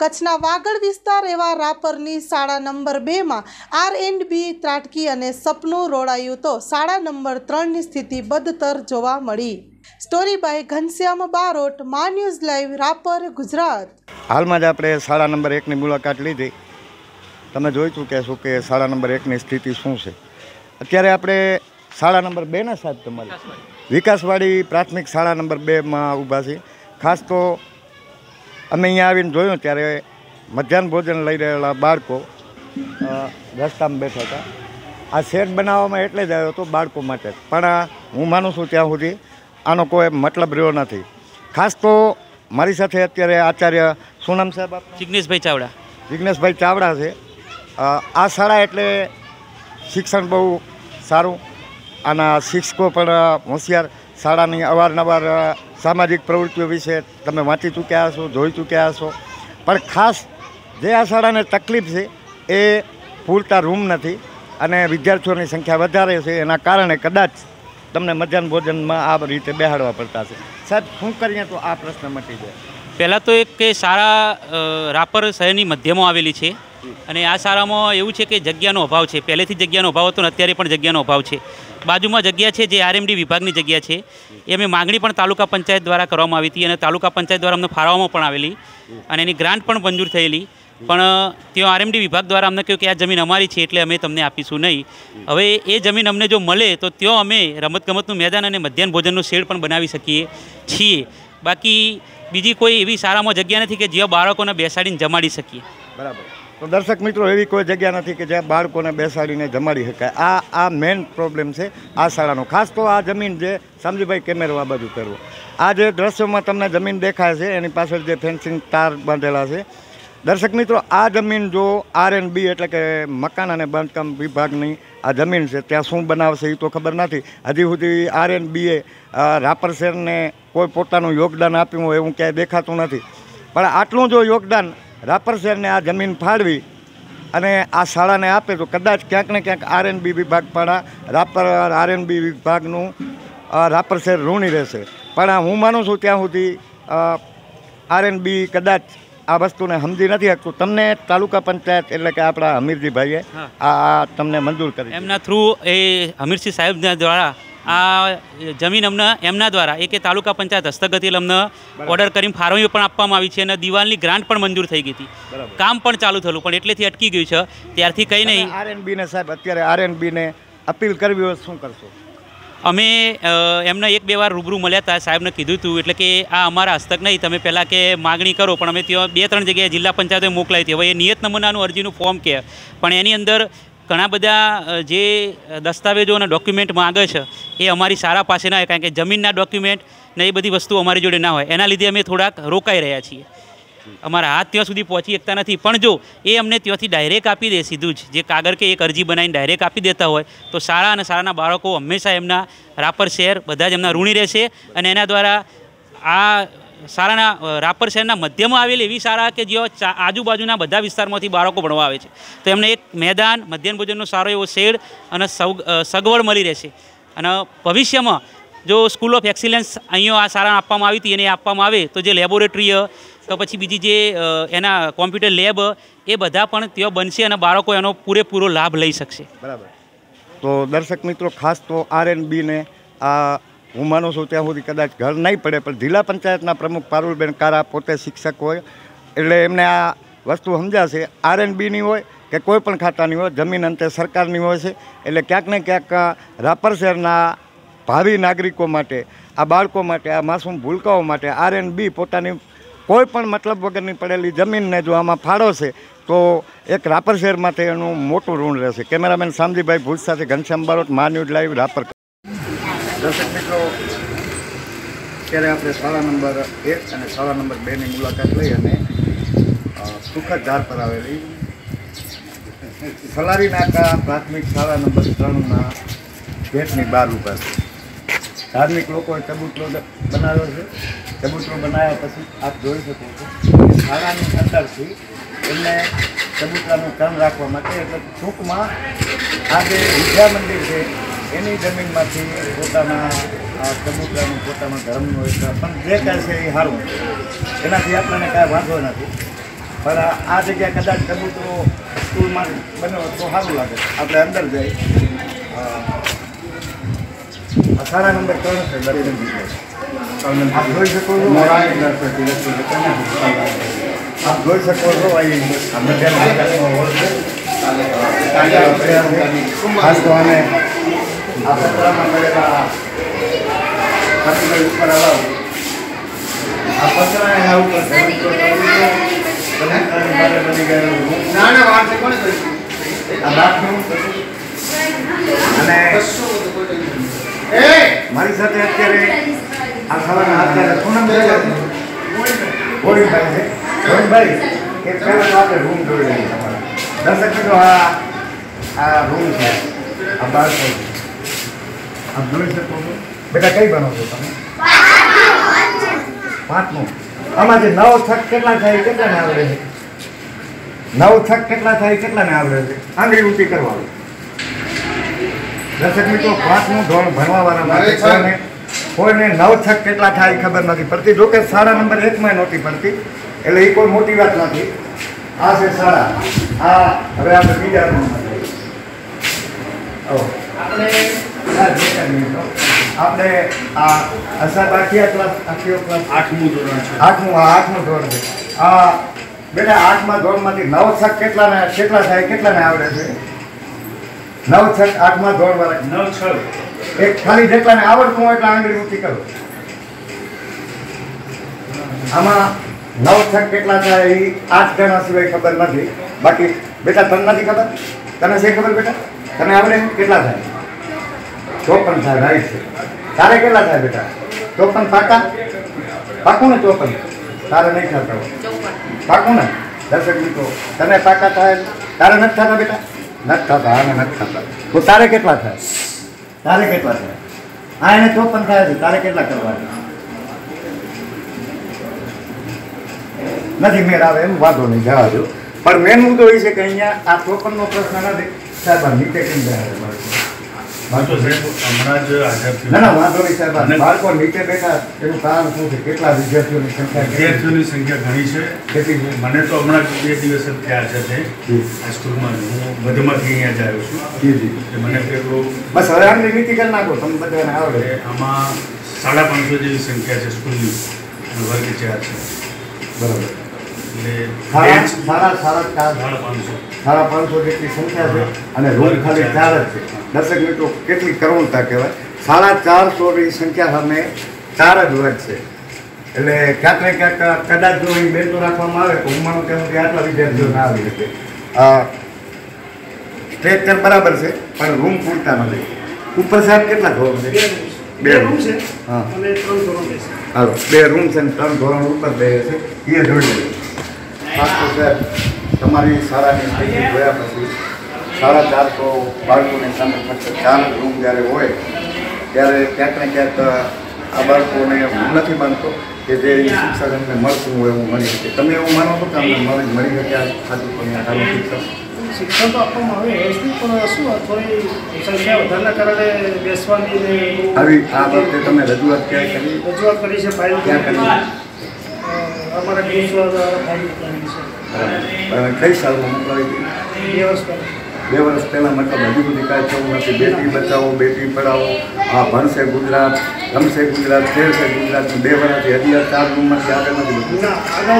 કચ્છના વાગડ વિસ્તાર એવા રાપરની શાળા નંબર બેમાં આર એન્ડ બી ત્રાટકી અને સપનું રોડાયું તો શાળા નંબર ત્રણની સ્થિતિ બદતર જોવા મળી. સ્ટોરી બાય ઘનશ્યામ બારોટ, મા ન્યૂઝ લાઈવ, રાપર, ગુજરાત. હાલમાં જ આપણે શાળા નંબર એકની મુલાકાત લીધી. તમે જોઈ ચૂક્યા છો કે શાળા નંબર એકની સ્થિતિ શું છે. અત્યારે આપણે શાળા નંબર બેના સાહેબ તમારી. વિકાસવાડી પ્રાથમિક શાળા નંબર બેમાં ઊભા છીએ. ખાસ તો અમે અહીંયા આવીને જોયું ત્યારે મધ્યાહન ભોજન લઈ રહેલા બાળકો રસ્તામાં બેઠા હતા. આ શેડ બનાવવામાં એટલે જ આવ્યો હતો બાળકો માટે. પણ હું માનું છું ત્યાં સુધી આનો કોઈ મતલબ રહ્યો નથી. ખાસ તો મારી સાથે અત્યારે આચાર્ય શું નામ સાહેબ જિગ્નેશભાઈ ચાવડા. જિગ્નેશભાઈ ચાવડા છે. આ શાળા એટલે શિક્ષણ બહુ સારું. આના શિક્ષકો પણ હોશિયાર શાળાની અવારનવાર સામાજિક પ્રવૃત્તિઓ વિશે તમે વાંચી ચૂક્યા હશો, જોઈ ચૂક્યા હશો. પણ ખાસ જે આ શાળાને તકલીફ છે, એ પૂરતા રૂમ નથી અને વિદ્યાર્થીઓની સંખ્યા વધારે છે. એના કારણે કદાચ તમને મધ્યાહન ભોજનમાં આ રીતે બેહાડવા પડતા છે સાહેબ, શું કરીએ તો આ પ્રશ્ન મટી જાય? પહેલાં તો એક કે શાળા રાપર શહેરની મધ્યમાં આવેલી છે. અને આ શાળામાં એવું છે કે જગ્યાનો અભાવ છે. પહેલેથી જગ્યાનો અભાવ હતો ને અત્યારે પણ જગ્યાનો અભાવ છે. બાજુમાં જગ્યા છે જે આરએમડી વિભાગની જગ્યા છે. એ અમે માગણી પણ તાલુકા પંચાયત દ્વારા કરવામાં આવી હતી અને તાલુકા પંચાયત દ્વારા અમને ફાળવવામાં પણ આવેલી અને એની ગ્રાન્ટ પણ મંજૂર થયેલી. પણ તેઓ આરએમડી વિભાગ દ્વારા અમને કહ્યું કે આ જમીન અમારી છે એટલે અમે તમને આપીશું નહીં. હવે એ જમીન અમને જો મળે તો ત્યાં અમે રમતગમતનું મેદાન અને મધ્યાહન ભોજનનું શેડ પણ બનાવી શકીએ છીએ. બાકી બીજી કોઈ એવી શાળામાં જગ્યા નથી કે જ્યાં બાળકોને બેસાડીને જમાડી શકીએ. બરાબર. તો દર્શક મિત્રો, એવી કોઈ જગ્યા નથી કે જ્યાં બાળકોને બેસાડીને જમાડી શકાય. આ આ મેઇન પ્રોબ્લેમ છે આ શાળાનો. ખાસ તો આ જમીન જે સમજીભાઈ કેમેરો બાજુ કરવો. આ જે દ્રશ્યોમાં તમને જમીન દેખાય છે, એની પાછળ જે ફેન્સિંગ તાર બાંધેલા છે. દર્શક મિત્રો, આ જમીન જો આર એન બી એટલે કે મકાન અને બાંધકામ વિભાગની આ જમીન છે, ત્યાં શું બનાવશે એ તો ખબર નથી. હજી સુધી આર એન બીએ રાપર શહેરને કોઈ પોતાનું યોગદાન આપ્યું હોય એવું ક્યાંય દેખાતું નથી. પણ આટલું જો યોગદાન રાપર શહેરને આ જમીન ફાળવી અને આ શાળાને આપે તો કદાચ ક્યાંક ને ક્યાંક આરએનબી વિભાગ પણ રાપર આરએનબી વિભાગનું રાપર શહેર ઋણી રહેશે. પણ આ હું માનું છું ત્યાં સુધી આરએનબી કદાચ આ વસ્તુને સમજી નથી શકતું. તમને તાલુકા પંચાયત એટલે કે આપણા હમીરજીભાઈએ આ તમને મંજૂર કરી એમના થ્રુ એ હમીરસિંહ સાહેબના દ્વારા આ જમીન અમને એમના દ્વારા એક તાલુકા પંચાયત હસ્તગતિ અમને ઓર્ડર કરીને ફાળવણી પણ આપવામાં આવી છે અને દિવાલની ગ્રાન્ટ પણ મંજૂર થઈ ગઈ હતી. કામ પણ ચાલુ થયેલું પણ એટલેથી અટકી ગયું છે. ત્યારથી કંઈ નહીં. આરએનબીને સાહેબ અત્યારે આરએનબીને અપીલ કરવી હોય શું કરશો? અમે એમને એક બે વાર રૂબરૂ મળ્યા હતા સાહેબને કીધું હતું એટલે કે આ અમારા હસ્તક નહીં તમે પહેલાં કે માગણી કરો પણ અમે ત્યાં બે ત્રણ જગ્યાએ જિલ્લા પંચાયતે મોકલાવી હતી. હવે એ નિયત નમૂનાનું અરજીનું ફોર્મ કે પણ એની અંદર ઘણા બધા જે દસ્તાવેજો અને ડોક્યુમેન્ટ માગે છે એ અમારી શાળા પાસે ના હોય, કારણ કે જમીનના ડોક્યુમેન્ટ ને એ બધી વસ્તુ અમારી જોડે ના હોય. એના લીધે અમે થોડાક રોકાઈ રહ્યા છીએ. અમારા હાથ ત્યાં સુધી પહોંચી શકતા નથી. પણ જો એ અમને ત્યાંથી ડાયરેક્ટ આપી દે સીધું જ, જે કાગળ કે એક અરજી બનાવીને ડાયરેક્ટ આપી દેતા હોય, તો શાળા અને શાળાના બાળકો હંમેશા એમના રાપર શહેર બધા જ એમના ઋણી રહેશે અને એના દ્વારા આ શાળાના રાપર શહેરના મધ્યમાં આવેલી એવી શાળા કે જેઓ આજુબાજુના બધા વિસ્તારમાંથી બાળકો ભણવા આવે છે. તો એમને એક મેદાન, મધ્યાહન ભોજનનો સારો એવો શેડ અને સગ- સગવડ મળી રહેશે. અને ભવિષ્યમાં જો સ્કૂલ ઓફ એક્સિલન્સ અહીંયા આ સારા આપવામાં આવી હતી અને આપવામાં આવે, તો જે લેબોરેટરી તો પછી બીજી જે એના કોમ્પ્યુટર લેબ એ બધા પણ ત્યાં બનશે અને બાળકો એનો પૂરેપૂરો લાભ લઈ શકશે. બરાબર. તો દર્શક મિત્રો, ખાસ તો આર એન બીને આ હું માનું છું ત્યાં સુધી કદાચ ઘર નહીં પડે, પણ જિલ્લા પંચાયતના પ્રમુખ પારુલબેન કારા પોતે શિક્ષક હોય, એટલે એમને આ વસ્તુ સમજાશે. બીની હોય કે કોઈ પણ ખાતાની હોય, જમીન અંતે સરકારની હોય છે, એટલે ક્યાંક ને ક્યાંક રાપર શહેરના ભાવિ નાગરિકો માટે, આ બાળકો માટે, આ માસૂમ ભૂલકાઓ માટે આર એન્ડ બી પોતાની કોઈ પણ મતલબ વગરની પડેલી જમીનને જો આમાં ફાળો છે, તો એક રાપર શહેર માટે એનું મોટું ઋણ રહેશે. કેમેરામેન શામજીભાઈ ભુજ સાથે ઘનશ્યામ બારોટ, મા ન્યૂઝ લાઈવ રાપર. દર્શક મિત્રો, અત્યારે આપણે શાળા નંબર એક અને શાળા નંબર બેની મુલાકાત લઈ અને સુખદ ધાર પર આવેલી સલારી નાકા પ્રાથમિક શાળા નંબર ત્રણના ગેટની બાર ઊભા છે. ધાર્મિક લોકોએ ચબૂતરો બનાવ્યો છે. ચબૂતરો બનાવ્યા પછી આપ જોઈ શકો છો શાળાની અંદરથી એમને ચબૂતરાનું કામ રાખવા માટે એટલે ટૂંકમાં આ જે વિદ્યા મંદિર છે, એની જમીનમાંથી પોતાના ચબૂતરાનું પોતાના ધર્મનું એક પણ જે કાંઈ છે એ સારું એનાથી આપણને કાંઈ વાંધો નથી. પણ આ- જગ્યા કદાચ કબૂતરો સ્કૂલમાં બને તો સારું લાગે આપણે અંદર જઈ અ, આ સારા નંબર ત્રણ છે દરેક આપ જોઈ શકો છો આપ જોઈ શકો છો અહીં આ મધ્યાહન ભોજનનો હોલ છે તાજા અફેર છે. ખાસ તો આને આ પતરામાં પડેલા પતરા ઉપર હલાવો આ પતરા એના ઉપર આ અને મારી સાથે અત્યારે આ સવારના અત્યારે પૂનમભાઈ છે. ગોવિંદભાઈ છે. ગોવિંદભાઈ એ પહેલાં તો આપણે રૂમ જોઈ લઈએ તમારા. દર્શક મિત્રો આ આ રૂમ છે. આ બાળકો. આપ જોઈ શકો છો. બેટા કઈ બનો છો તમે? પાંચમું. જે નવ થક કેટલા થાય કેટલાને આવડે છે નવ છક કેટલા થાય કેટલાને આવડે છે? આંગળી ઊંચી કરવાનું. દર્શક મિત્રો પાંચમું ધોરણ ભણવાવાળા કોઈને નવ છક કેટલા થાય ખબર નથી પડતી. જો કે સાડા નંબર એકમાં નહોતી પડતી. એટલે એ કોઈ મોટી વાત નથી. આ છે સાડા આ હવે આપણે બીજા નંબર જઈએ આપણે આ અસર ક્લાસ ક્લાસ? આઠમું ધોરણ છે. આઠમું આ આઠમું ધોરણ છે. આ બેટા આઠમા ધોરણમાંથી નવ છક કેટલાને કેટલા થાય કેટલાને આવડે છે? નવ છક આઠમા ધોરણ વાળા. નવ છ એક ખાલી જેટલાને આવડતું હોય એટલા આંગળી ઊંચી કરો. આમાં નવ છક કેટલા થાય એ આઠ જણા સિવાય ખબર નથી. બાકી બેટા તને નથી ખબર? તને છે ખબર બેટા? તને આવડે? કેટલા થાય? ચોપન થાય રાઈટ છે તારે કેટલા થાય બેટા? ચોપન પાકા? પાકું ને ચોપન? તારે નહીં થતા પાકું ને? દર્શક મિત્રો તને પાકા થાય તારે નથી થતા બેટા? નથી થતા આને નથી થતા તો તારે કેટલા થાય? તારે કેટલા થાય? આ એને ચોપન થાય છે. તારે કેટલા કરવાના નથી મેળ આવે એમ વાંધો નહીં જવા દો. પણ મેન મુદ્દો એ છે કે અહીંયા આ ચોપનનો પ્રશ્ન નથી. સાહેબ આ નીચે કેમ જાય વિદ્યાર્થીઓની સંખ્યા કેટલી? વિદ્યાર્થીઓની સંખ્યા ઘણી છે. મને તો હમણાં બે દિવસ જ થયા છે તે આ સ્કૂલમાં. હું મધ્યમાંથી અહીંયા જ આવ્યો છું. મને પેલું બસ હવે નાખો તમે બધાને આવડે. આમાં સાડા પાંચસો જેવી સંખ્યા છે સ્કૂલની વર્ગ ચાર છે. બરાબર. સાડા સાડા ચાર સાડા પાંચસો. સાડા પાંચસો જેટલી સંખ્યા છે અને રૂમ ખાલી ચાર. જ છે. દર્શક મિત્રો કેટલી કરુણતા કહેવાય. સાડા ચારસોની સંખ્યા સામે ચાર જ વર્ગ છે. એટલે ક્યાંક ને ક્યાંક કદાચ જો અહીં બેન્ચો રાખવામાં આવે તો હું માનું સુધી આટલા વિદ્યાર્થીઓ ના આવી શકે. સ્ટ્રેચર બરાબર છે પણ રૂમ પૂરતા નથી. ઉપર સાહેબ કેટલા ધોરણ છે? બે રૂમ છે. હા. અને ત્રણ ધોરણ હાલો બે રૂમ છે ને ત્રણ ધોરણ ઉપર બે છે. એ જોઈ લઈએ ખાસ તો સાહેબ તમારી શાળાની સ્થિતિ જોયા પછી સાડા ચારસો બાળકોની સામે ફક્ત ચાર રૂમ જ્યારે હોય ત્યારે ક્યાંક ને ક્યાંક આ બાળકોને હું નથી માનતો કે જે શિક્ષક અમને મળતું હોય એવું મળી શકે. તમે એવું માનો છો કે અમને મળી મળી શકે આ ખાતું પણ સારું શિક્ષક શિક્ષણ તો આપવામાં આવે વ્યવસ્થિત પણ શું થોડી સંખ્યા વધારના કારણે બેસવાની આવી આ બાબતે તમે રજૂઆત ક્યાંય કરી? રજૂઆત કરી છે ફાઇલ ક્યાં કરી? અમારા બરાબર. કઈ સાલમાં મોકલાવી હતી? બે વર્ષ પહેલાં. મતલબ હજુ બધી કાંઈ થયું નથી. બેટી બચાવો બેટી પઢાવો. આ ભણશે ગુજરાત રમશે ગુજરાત ખેડશે ગુજરાત. બે વર્ષથી હજી આ ચાર રૂમમાંથી આગળ નથી બધું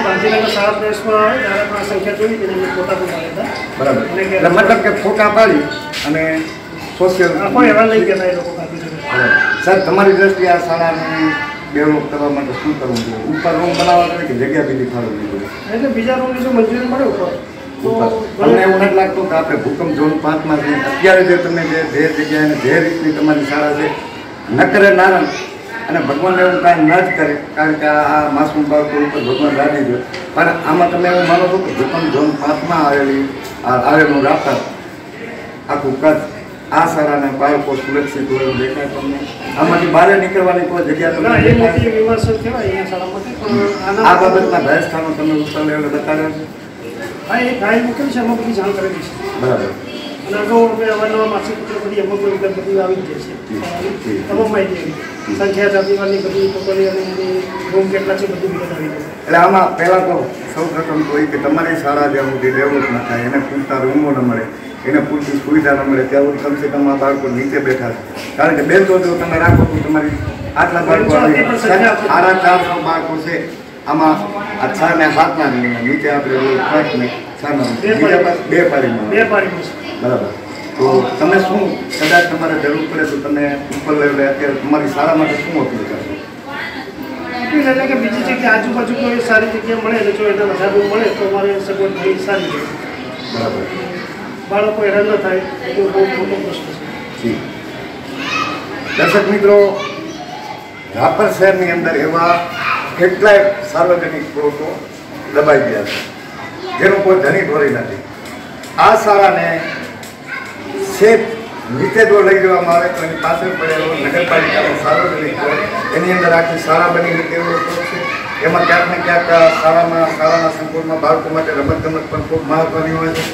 ગાંધીનગર શાળા દેશમાં આવે ત્યારે પણ આ સંખ્યા જોઈ બરાબર. એટલે મતલબ કે ફોટા પાડી અને સોશિયલ અહેવાલ લઈ ગયા સર તમારી દ્રષ્ટિએ આ શાળાને ડેવલપ કરવા માટે શું કરવું જોઈએ? ઉપર રૂમ બનાવવા જોઈએ કે જગ્યા બીજી ફાળવવી જોઈએ? એટલે બીજા રૂમની જો મંજૂરી મળે ઉપર. તો તમને એવું નથી લાગતું કે આપણે ભૂકંપ ઝોન પાંચમાં છીએ અત્યારે જે તમે જે જે જગ્યાએ જે રીતની તમારી શાળા છે ન કરે નારણ. અને ભગવાનને એવું કાંઈ ન જ કરે કારણ કે આ માસુમ બાળકો ઉપર ભગવાન રાજી ગયો પણ આમાં તમે એવું માનો છો કે ભૂકંપ ઝોન પાંચમાં આવેલી આવેલું રાપર આખું કચ્છ. આ શાળાના બાળકો સુરક્ષિત હોય એવું દેખાય તમને. આમાંથી બહાર નીકળવાની કોઈ જગ્યા આ બાબતના રાજસ્થાનો તમે ઉત્તર લેવલે બતાવ્યા છે હા એ ગાય મોકલી છે એમાં બધી જાણ કરેલી છે. બરાબર. અને અગાઉ અમે અવારનવાર માસિક પત્ર બધી અમુક વિગત બધી આવી જ છે તમામ માહિતી સંખ્યા જાતિવારની બધી ટોટલી અને રૂમ કેટલા છે બધી વિગત આવી જાય એટલે આમાં પહેલાં તો સૌ પ્રથમ તો એ કે તમારી શાળા જ્યાં સુધી ડેવલપ ના થાય એને પૂરતા રૂમો ન મળે. એને પૂરતી સુવિધા ન મળે ત્યાં સુધી કમસે કમ આ બાળકો નીચે બેઠા છે. કારણ કે બેન તો તમે રાખો તો તમારી આટલા બાળકો. સાડા ચારસો બાળકો છે. આમાં આ છ ને સાતના નીચે આપણે પાંચ ને છના બે. પાછ- બે પાડીમાં બે બરાબર. તો તમે શું કદાચ તમારે જરૂર પડે તો તમે ઉપર લેવલે અત્યારે તમારી શાળા માટે શું અપીલ કરશો એટલે કે બીજી જગ્યાએ આજુબાજુ કોઈ સારી જગ્યા મળે એટલે જો એના સારું મળે તો અમારે સગવડ સારી બરાબર. બાળકો હેરાન ન થાય એ બહુ મોટો પ્રશ્ન છે. દર્શક મિત્રો, રાપર શહેરની અંદર એવા કેટલાય સાર્વજનિક પ્લોટો દબાઈ ગયા છે, જેનો કોઈ ધની ઢોરી નથી. આ શાળાને સેફ નીચે જો લઈ જવામાં આવે તો એની પાછળ પડેલો નગરપાલિકાનો સાર્વજનિક પ્લોટ એની અંદર આખી શાળા બની એવો પ્લોટ છે. એમાં ક્યાંક ને ક્યાંક શાળામાં, શાળાના સંકુલમાં બાળકો માટે રમતગમત પણ ખૂબ મહત્ત્વની હોય છે.